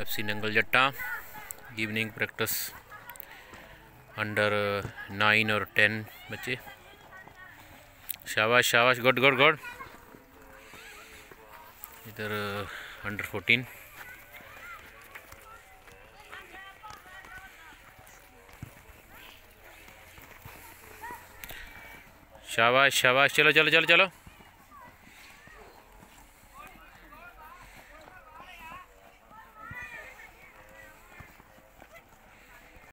F C Nangal Jatta evening practice under nine और ten बच्चे। शाबाश शाबाश गुड गुड गुड इधर uh, अंडर फोर्टीन शाबाश शाबाश, चलो चलो चलो चलो।